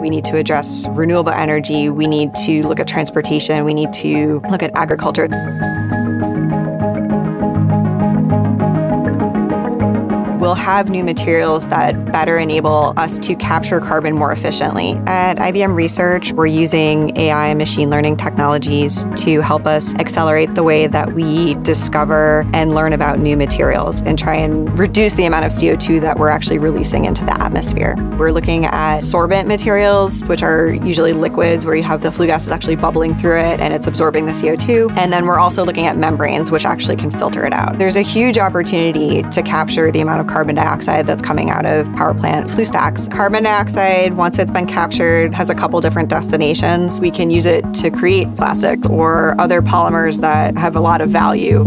We need to address renewable energy. We need to look at transportation. We need to look at agriculture. We'll have new materials that better enable us to capture carbon more efficiently. At IBM Research, we're using AI and machine learning technologies to help us accelerate the way that we discover and learn about new materials and try and reduce the amount of CO2 that we're actually releasing into the atmosphere. We're looking at sorbent materials, which are usually liquids where you have the flue gas is actually bubbling through it and it's absorbing the CO2. And then we're also looking at membranes, which actually can filter it out. There's a huge opportunity to capture the amount of carbon dioxide that's coming out of power plant flue stacks. Carbon dioxide, once it's been captured, has a couple different destinations. We can use it to create plastics or other polymers that have a lot of value.